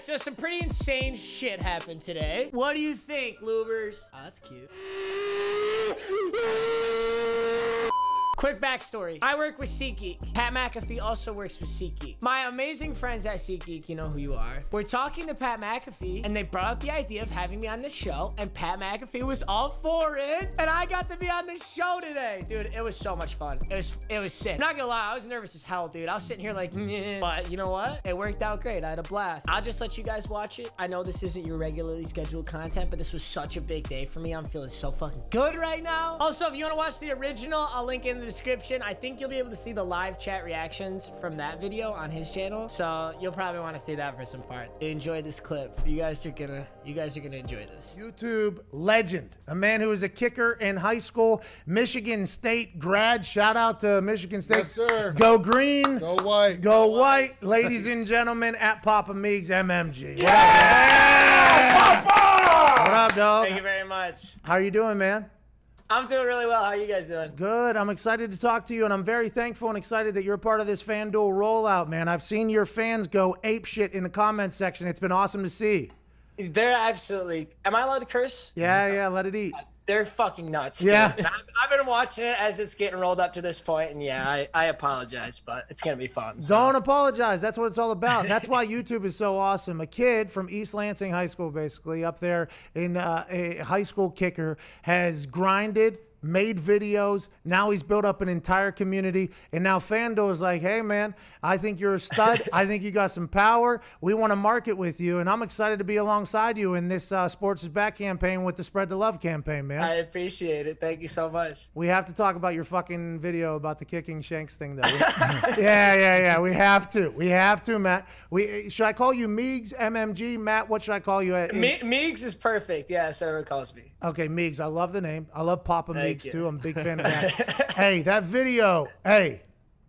So some pretty insane shit happened today. What do you think, Lubers? Oh, that's cute. Quick backstory. I work with SeatGeek. Pat McAfee also works with SeatGeek. My amazing friends at SeatGeek, you know who you are, We're talking to Pat McAfee and they brought up the idea of having me on the show and Pat McAfee was all for it and I got to be on the show today. Dude, it was so much fun. It was it was sick. I'm not gonna lie, I was nervous as hell, dude. I was sitting here like, but you know what? It worked out great. I had a blast. I'll just let you guys watch it. I know this isn't your regularly scheduled content, but this was such a big day for me. I'm feeling so fucking good right now. Also, if you want to watch the original, I'll link in the description. I think you'll be able to see the live chat reactions from that video on his channel. So you'll probably want to see that for some parts. Enjoy this clip. You guys are gonna you guys are gonna enjoy this. YouTube legend, a man who was a kicker in high school, Michigan State grad. Shout out to Michigan State. Yes, sir. Go green. Go white. Go white. Ladies and gentlemen, at Papa Meags MMG. What Yeah! up, dog? What up, dog? Thank you very much. How are you doing, man? I'm doing really well. How are you guys doing? Good. I'm excited to talk to you, and I'm very thankful and excited that you're part of this FanDuel rollout, man. I've seen your fans go ape shit in the comment section. It's been awesome to see. They're absolutely. Am I allowed to curse? Yeah, yeah, let it eat. They're fucking nuts. Yeah. I've, I've been watching it as it's getting rolled up to this point, and yeah, I, I apologize, but it's gonna be fun. so. Don't apologize. That's what it's all about. That's why YouTube is so awesome. A kid from East Lansing High School, basically up there in uh, a high school kicker, has grinded, made videos. Now he's built up an entire community, and now FanDuel is like, "Hey, man, I think you're a stud. I think you got some power. We want to market with you, and I'm excited to be alongside you in this uh, Sports is Back campaign with the Spread the Love campaign, man." I appreciate it. Thank you so much. We have to talk about your fucking video about the kicking Shanks thing, though. yeah, yeah, yeah. We have to. We have to, Matt. We should I call you Meags MMG, Matt? What should I call you? At, Me- Meags is perfect. Yeah, so everyone calls me. okay, Meags. I love the name. I love Papa Thank You. too. I'm a big fan of that. hey, that video. Hey.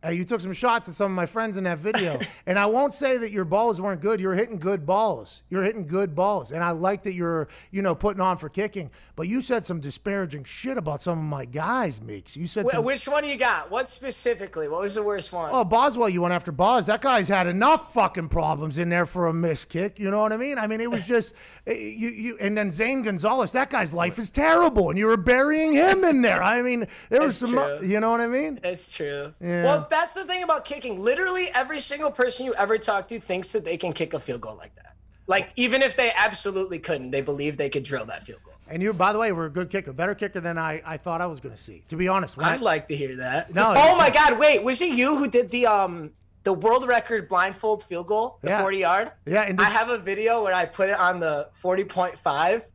Hey, you took some shots at some of my friends in that video. and I won't say that your balls weren't good. You're hitting good balls. You're hitting good balls. And I like that you're, you know, putting on for kicking. But you said some disparaging shit about some of my guys, Meags. You said Wh- some Which one you got? What specifically? What was the worst one? Oh, Boswell, you went after Bos. That guy's had enough fucking problems in there for a missed kick. You know what I mean? I mean, it was just eh, you, you, and then Zane Gonzalez. That guy's life is terrible, and you were burying him in there. I mean, there was some, true. you know what I mean? That's true. Yeah. Well, that's the thing about kicking. Literally, every single person you ever talk to thinks that they can kick a field goal like that. Like, even if they absolutely couldn't, they believe they could drill that field goal. And you, by the way, were a good kicker, better kicker than I, I thought I was going to see. To be honest, when I- I'd like to hear that. No, Oh my God! Wait, was it you who did the um the world record blindfold field goal, the Yeah. forty yard? Yeah, and did I have a video where I put it on the forty point five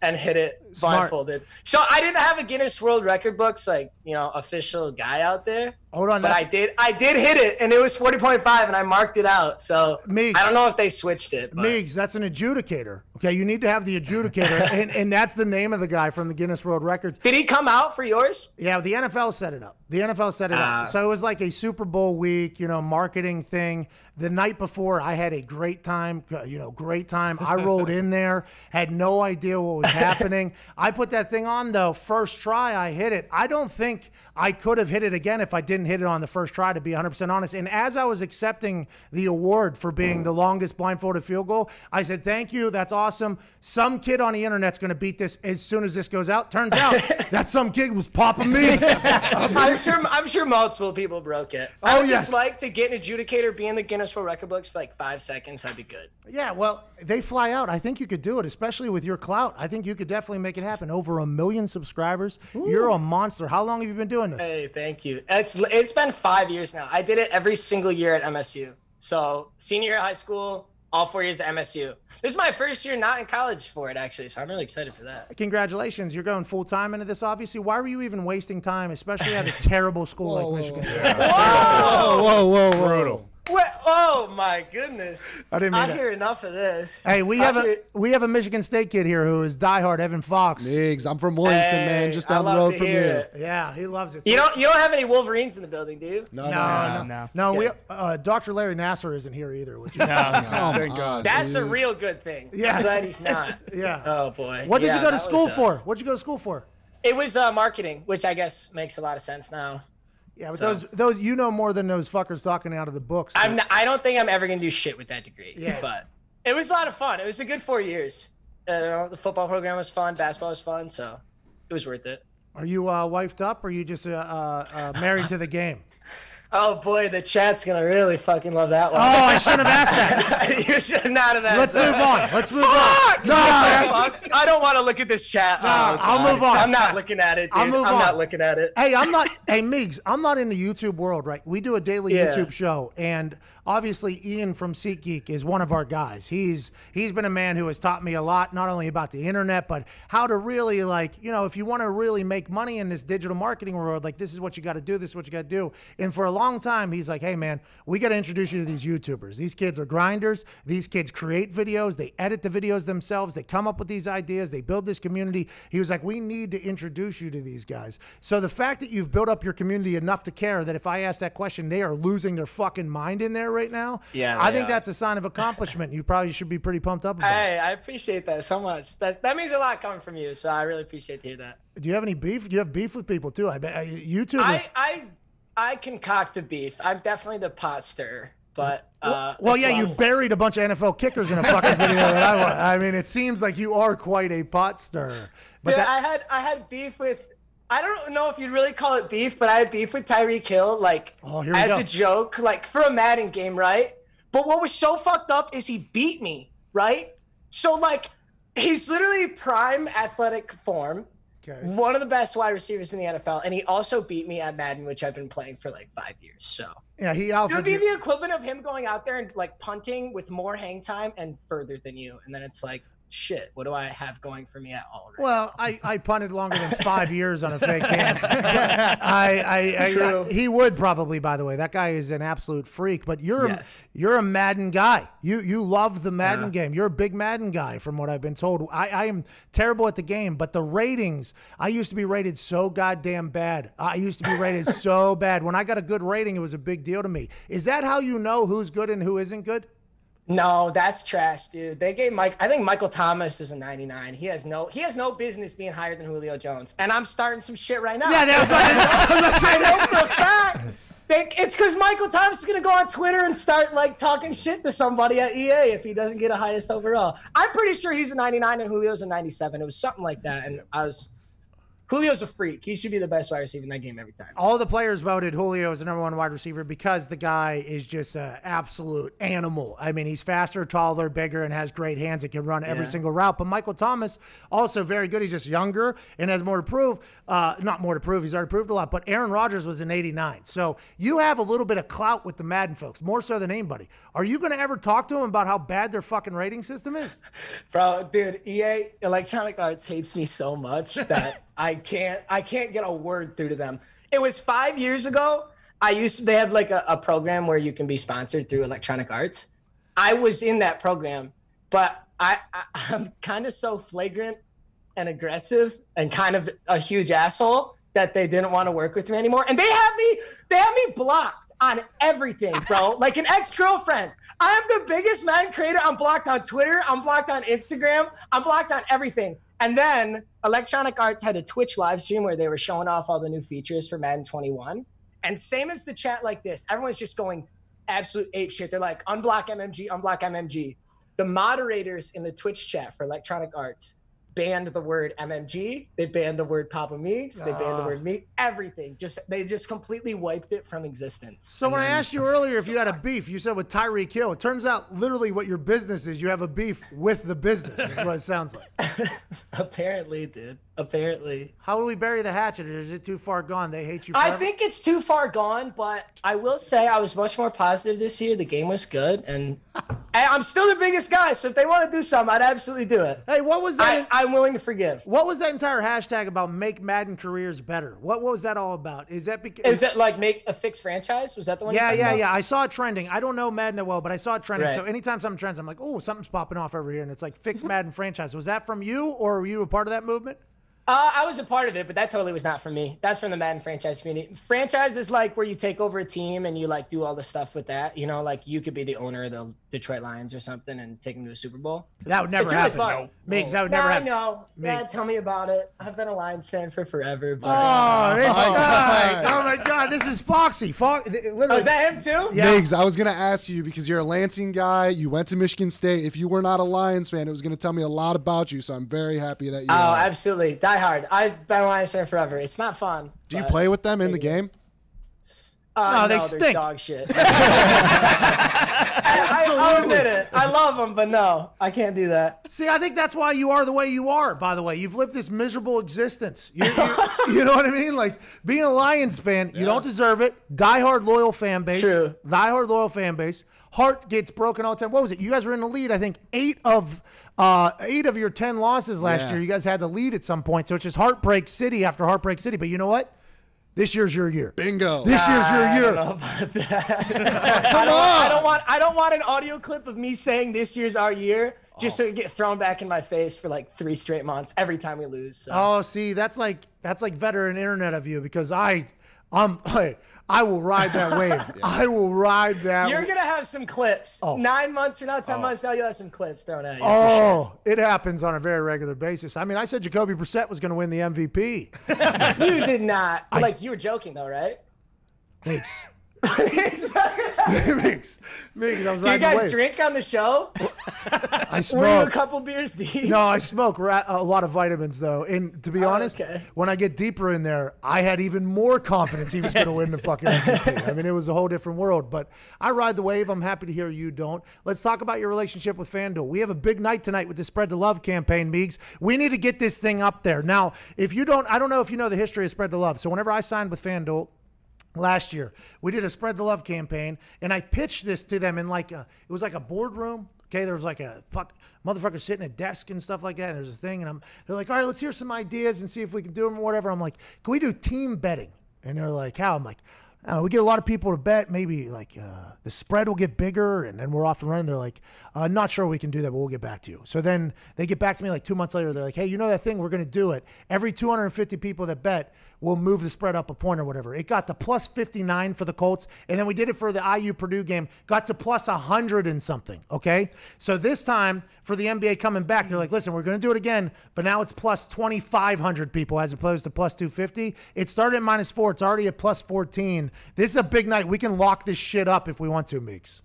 and hit it Smart. blindfolded. So I didn't have a Guinness World Record books like you know official guy out there. hold on, But I did, I did hit it, and it was forty point five, and I marked it out. So Meags. I don't know if they switched it. But Meags, that's an adjudicator. Okay, you need to have the adjudicator, and, and that's the name of the guy from the Guinness World Records. Did he come out for yours? Yeah, the NFL set it up. The NFL set it Ah. up. So it was like a Super Bowl week, you know, marketing thing. The night before, I had a great time, uh, you know, great time. I rolled in there, had no idea what was happening. I put that thing on though. First try, I hit it. I don't think I could have hit it again if I didn't hit it on the first try, to be 100% honest. And as I was accepting the award for being mm. the longest blindfolded field goal, I said, Thank you. That's awesome. Some kid on the internet's going to beat this as soon as this goes out. Turns out that some kid was popping me. I'm sure. I'm sure multiple people broke it. Oh, I Oh, would yes. just like to get an adjudicator, be in the Guinness World Record books for like five seconds. That'd be good. Yeah, well, they fly out. I think you could do it, especially with your clout. I think you could definitely make it happen. Over a million subscribers. You're a monster. How long have you been doing this? Hey, thank you. It's it's been five years now. I did it every single year at MSU. So senior year of high school, all four years at MSU. This is my first year not in college for it actually, so I'm really excited for that. Congratulations. You're going full time into this, obviously. Why were you even wasting time, especially at a terrible school Whoa, like whoa, Michigan? Whoa, whoa, whoa, whoa. Brutal. What? Oh my goodness! I didn't mean I that. hear enough of this. Hey, we I have a we have a Michigan State kid here who is diehard Evan Fox. Biggs, I'm from Williamston, man, just down the road from hear you. it. Yeah, he loves it. You don't you don't have any Wolverines in the building, do you? No, No, no, no, no. no. We, uh, Dr. Larry Nassar isn't here either. Which is, No, Come thank God. That's a real good thing. Yeah. I'm glad he's not. yeah. Oh boy. what did Yeah, you go to school was, uh, for? What did you go to school for? It was uh, marketing, which I guess makes a lot of sense now. Yeah, but So- those those you know more than those fuckers talking out of the books. I'm not, I don't think I'm ever gonna do shit with that degree. Yeah. But It was a lot of fun. It was a good four years. Uh, the football program was fun. Basketball was fun. So it was worth it. Are you uh, wifed up or are you just uh, uh, uh, married to the game? Oh boy, the chat's gonna really fucking love that Oh, one. I shouldn't have asked that. you should not have asked that. Let's that. move on. Let's move Fuck! on. No, that's- I don't want to look at this chat. No, Oh, I'll move on. I'm not looking at it, dude. I'll move I'm on. not looking at it. hey, I'm not. Hey, Migs, I'm not in the YouTube world, right? We do a daily Yeah. YouTube show, and obviously Ian from SeatGeek is one of our guys. He's he's been a man who has taught me a lot, not only about the internet, but how to really like, you know, if you want to really make money in this digital marketing world, like this is what you got to do. This is what you got to do. And for a long time, he's like, hey man, we got to introduce you to these YouTubers. These kids are grinders. These kids create videos. They edit the videos themselves. They come up with these ideas. They build this community. He was like, we need to introduce you to these guys. So the fact that you've built up your community enough to care that if I ask that question, they are losing their fucking mind in there right now. Yeah, I think are. that's a sign of accomplishment. You probably should be pretty pumped up about. Hey, I appreciate that so much. That that means a lot coming from you. So I really appreciate to hear that. Do you have any beef? Do you have beef with people too? I bet uh, I YouTubers. I I concoct the beef. I'm definitely the pot stirrer. But uh, well, it's yeah, you buried a bunch of NFL kickers in a fucking video that I watched. I mean, it seems like you are quite a pot stirrer. But Dude, that, I had I had beef with. I don't know if you'd really call it beef, but I had beef with Tyreek Hill, like Oh, as go. a joke, like for a Madden game, right? But what was so fucked up is he beat me, right? So like, he's literally prime athletic form, okay. one of the best wide receivers in the NFL, and he also beat me at Madden, which I've been playing for like five years. So Yeah, he it would be the equivalent of him going out there and like punting with more hang time and further than you, and then it's like, shit, what do I have going for me at all? Right Well, I, I punted longer than five years on a fake game. I, I, I, True. he would probably, by the way. That guy is an absolute freak. But you're Yes. you're a Madden guy. You you love the Madden Yeah. game. You're a big Madden guy, from what I've been told. I, I am terrible at the game, but the ratings. I used to be rated so goddamn bad. I used to be rated so bad. When I got a good rating, it was a big deal to me. Is that how you know who's good and who isn't good? No, that's trash, dude. They gave Mike. I think Michael Thomas is a 99. He has no. He has no business being higher than Julio Jones. And I'm starting some shit right now. Yeah, that's what I know for a fact. They, it's because Michael Thomas is gonna go on Twitter and start like talking shit to somebody at EA if he doesn't get a highest overall. I'm pretty sure he's a 99 and Julio's a 97. It was something like that, and I was. Julio's a freak. He should be the best wide receiver in that game every time. all the players voted Julio as the number one wide receiver because the guy is just an absolute animal. I mean, he's faster, taller, bigger, and has great hands and can run every Yeah. single route. But Michael Thomas, also very good. He's just younger and has more to prove. Uh, not more to prove. He's already proved a lot. But Aaron Rodgers was an 89. So you have a little bit of clout with the Madden folks, more so than anybody. Are you going to ever talk to them about how bad their fucking rating system is? Bro, dude, EA Electronic Arts hates me so much that I can't I can't get a word through to them. It was five years ago. I used they have like a, a program where you can be sponsored through Electronic Arts. I was in that program, but I, I I'm kind of so flagrant and aggressive and kind of a huge asshole that they didn't want to work with me anymore. And they have me they have me blocked on everything, bro. like an ex-girlfriend. I am the biggest Madden creator. I'm blocked on Twitter. I'm blocked on Instagram. I'm blocked on everything. And then Electronic Arts had a Twitch live stream where they were showing off all the new features for Madden 21. And same as the chat like this, everyone's just going absolute ape shit. They're like, unblock MMG, unblock MMG. The moderators in the Twitch chat for Electronic Arts banned the word MMG. They banned the word Papa Meags. They banned the Ah. word me. Everything. Just they just completely wiped it from existence. So when I asked you earlier if you had a beef, you said with Tyreek Hill. It turns out literally what your business is. You have a beef with the business. Is what it sounds like. Apparently, dude. Apparently. How do we bury the hatchet? Or is it too far gone? They hate you. I think it's too far gone, but I will say I was much more positive this year. The game was good, and I- I'm still the biggest guy. So if they want to do something, I'd absolutely do it. Hey, what was that? I, I'm willing to forgive. what was that entire hashtag about? Make Madden careers better. What, what was that all about? Is that because? Is it like make a fixed franchise? Was that the one? yeah, yeah, about? yeah. I saw it trending. I don't know Madden that well, but I saw it trending. Right. So anytime something trends, I'm like, oh, something's popping off over here, and it's like fix Madden franchise. Was that from you, or were you a part of that movement? Uh, I was a part of it, but that totally was not for me. That's from the Madden franchise community. Franchise is like where you take over a team and you like do all the stuff with that. You know, like you could be the owner of the Detroit Lions or something and take them to a Super Bowl. That would never It's really happen. fun. No. Migs, that would Yeah, never I happen. I know. Me. Yeah, tell me about it. I've been a Lions fan for forever. But, Oh, this Oh, guy. God. My God, this is Foxy. Fox. Literally. oh, is that him too? Yeah. Migs, I was gonna ask you because you're a Lansing guy. You went to Michigan State. If you were not a Lions fan, it was gonna tell me a lot about you. So I'm very happy that you. Oh, are. absolutely. Die hard. I've been a Lions fan forever. It's not fun. Do you play with them in the game? Uh, No, they they're stink. Dog shit. I, I, I'll admit it. I love them, but no, I can't do that. See, I think that's why you are the way you are. By the way, you've lived this miserable existence. You, you, you know what I mean? Like being a Lions fan, you don't deserve it. Diehard loyal fan base. True. Diehard loyal fan base. Heart gets broken all the time. What was it? You guys were in the lead. I think eight of uh, eight of your ten losses last Yeah. year. You guys had the lead at some point. So it's just heartbreak city after heartbreak city. But you know what? This year's your year. Bingo. This year's your I year. don't know about that. I, don't, I don't want. I don't want an audio clip of me saying this year's our year, just so it get thrown back in my face for like three straight months every time we lose. So. Oh, see, that's like that's like veteran internet of you because I, um, I'm, I, I will ride that wave. I will ride that. You're gonna have some clips. Oh. Nine months from now, ten oh. months now, you'll have some clips thrown at you. Oh, it happens on a very regular basis. I mean, I said Jacoby Brissett was going to win the MVP. You did not. like you were joking though, right? Thanks. Do Mix. Mix. I was you guys drink on the show? I Were you a couple beers deep? No, I smoke ra- a lot of vitamins though, and to be oh, honest, Oh, okay. when I get deeper in there, I had even more confidence he was going to win the fucking MVP. I mean, it was a whole different world. But I ride the wave. I'm happy to hear you don't. Let's talk about your relationship with FanDuel. We have a big night tonight with the Spread the Love campaign, Meags. We need to get this thing up there now. If you don't, I don't know if you know the history of Spread the Love. So whenever I signed with FanDuel last year. We did a spread the love campaign and i pitched this to them in like a it was like a boardroom okay? There was like a fuck motherfucker sitting at a desk and stuff like that and there's a thing and i'm they're like all right let's hear some ideas and see if we can do them or whatever. I'm like can we do team betting? And they're like how? I'm like uh, we get a lot of people to bet. Maybe like uh, the spread will get bigger, and then we're off and running. They're like, uh, not sure we can do that, but we'll get back to you. So then they get back to me like two months later. They're like, hey, you know that thing? We're going to do it. Every 250 people that bet will move the spread up a point or whatever. It got to plus 59 for the Colts, and then we did it for the IU Purdue game, got to plus 100 and something. Okay, so this time for the NBA coming back, they're like, listen, we're going to do it again, but now it's plus 2,500 people as opposed to plus 250. It started at minus four. It's already at plus 14. This is a big night. We can lock this shit up if we want to, Meags.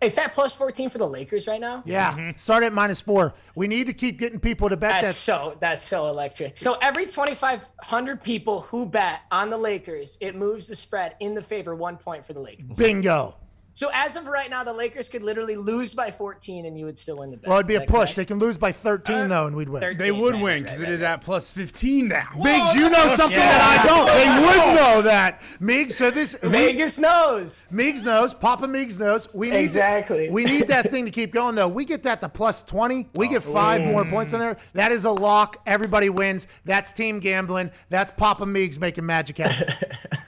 It's at plus 14 for the Lakers right now. Yeah, mm-hmm. start at minus four. We need to keep getting people to bet That's that. so that's so electric. So every 2,500 people who bet on the Lakers, it moves the spread in the favor one point for the Lakers. Bingo. So as of right now, the Lakers could literally lose by 14 and you would still win the bet. Well, it'd be a push. correct? They can lose by 13 uh, though, and we'd win. 13, They would right, win because right, it is right. at plus 15 now. Migs, you know something that I don't. They would know that. Migs, so this Vegas knows. Migs knows. Papa Migs knows. We need Exactly. we need that thing to keep going though. We get that to plus twenty. We get oh. five more mm. points on there. That is a lock. Everybody wins. That's team gambling. That's Papa Migs making magic happen.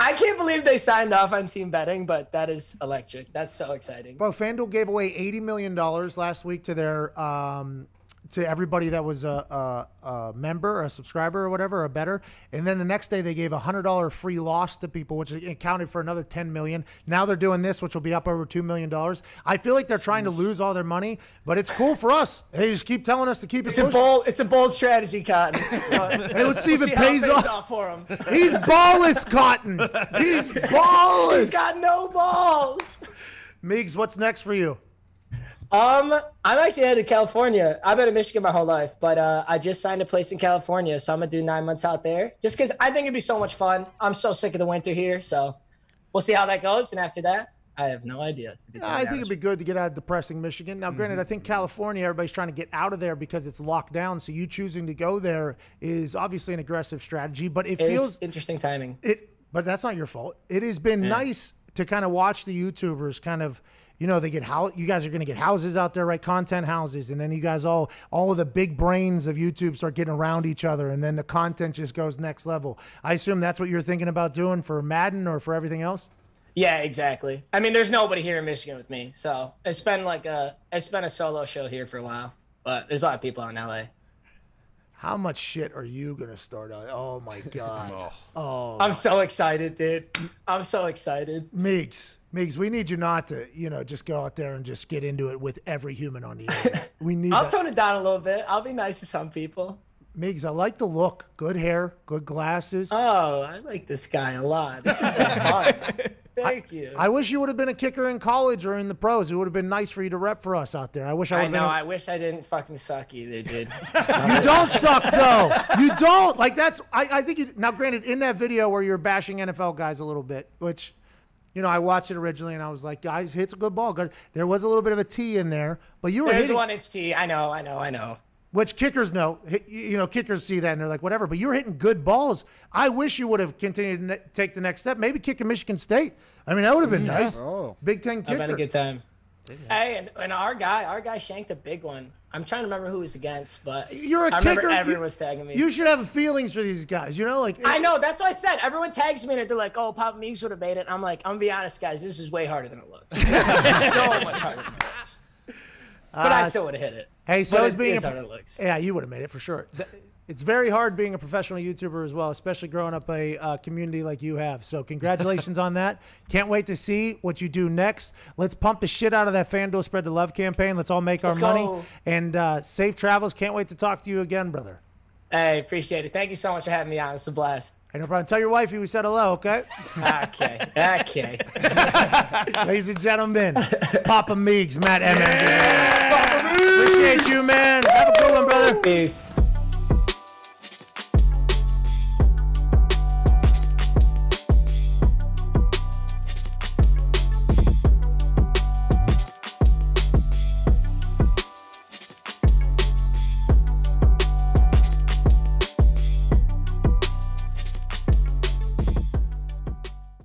I can't believe they signed off on team betting, but that is electric. That's so exciting. Bro, FanDuel gave away eighty million dollars last week to their um, to everybody that was a, a, a member, or a subscriber, or whatever, a better. And then the next day they gave a hundred dollar free loss to people, which accounted for another ten million. Now they're doing this, which will be up over two million dollars. I feel like they're trying to lose all their money, but it's cool for us. They just keep telling us to keep it It's a bold, it's a bold strategy, Cotton. Hey, let's see if We'll it how pays off. off for him. He's ballless, Cotton. He's ballless. He's got no balls. Migs, what's next for you? Um, I'm actually headed to California. I've been in Michigan my whole life, but uh, I just signed a place in California, so I'm gonna do nine months out there. Just because I think it'd be so much fun. I'm so sick of the winter here, so we'll see how that goes. And after that, I have no idea. I think it'd be good to get out of depressing Michigan. Now, granted, I think California, everybody's trying to get out of there because it's locked down. So you choosing to go there is obviously an aggressive strategy, but it It feels interesting timing. it. But that's not your fault. It has been nice to kind of watch the YouTubers kind of. You know they get how you guys are going to get houses out there, right? Content houses, and then you guys all all of the big brains of YouTube start getting around each other, and then the content just goes next level. I assume that's what you're thinking about doing for Madden or for everything else. Yeah, exactly. I mean, there's nobody here in Michigan with me, so it's been like a it's been a solo show here for a while. But there's a lot of people in LA. How much shit are you gonna start on? Oh my god. Oh. oh, I'm so excited, dude. I'm so excited. Meags, Meags, we need you not to, you know, just go out there and just get into it with every human on the internet. We need I'll that. tone it down a little bit. I'll be nice to some people. Meags, I like the look. Good hair, good glasses. Oh, I like this guy a lot. This is fun. Thank you. I wish you would have been a kicker in college or in the pros. It would have been nice for you to rep for us out there. I wish I would I know. been. a- I wish I didn't fucking suck either, dude. You don't suck though. You don't. Like that's. I, I think you. Now, granted, in that video where you're bashing NFL guys a little bit, which, you know, I watched it originally and I was like, guys, hits a good ball. Good. There was a little bit of a T in there, but you were There's hitting, one it's T. I know. I know. I know. Which kickers know. You know, kickers see that and they're like, whatever. But you were hitting good balls. I wish you would have continued to ne- take the next step. Maybe kick in Michigan State. I mean, that would have been nice. Oh. Big Ten kicker. I've had a good time. Hey, and, and our guy, our guy shanked a big one. I'm trying to remember who was against, but You're a I remember kicker. everyone You- was tagging me. You should have feelings for these guys. You know, like I know. That's what I said. Everyone tags me and they're like, "Oh, Pop Meags would have made it." I'm like, I'm gonna be honest, guys. This is way harder than it looks. so much harder than it looks. But I Uh, still would have hit it. Hey, so is being is a, harder it looks. Yeah, you would have made it for sure. It's very hard being a professional YouTuber as well, especially growing up a uh, community like you have. So congratulations on that. Can't wait to see what you do next. Let's pump the shit out of that FanDuel Spread the Love campaign. Let's all make our Let's money. go. And uh, safe travels. Can't wait to talk to you again, brother. Hey, appreciate it. Thank you so much for having me on. It's a blast. Hey, no problem. Tell your wifey we said hello, okay? Okay. Okay. Ladies and gentlemen, Papa Meags, Matt MMG. Appreciate you, man. Have a good one, brother. Peace.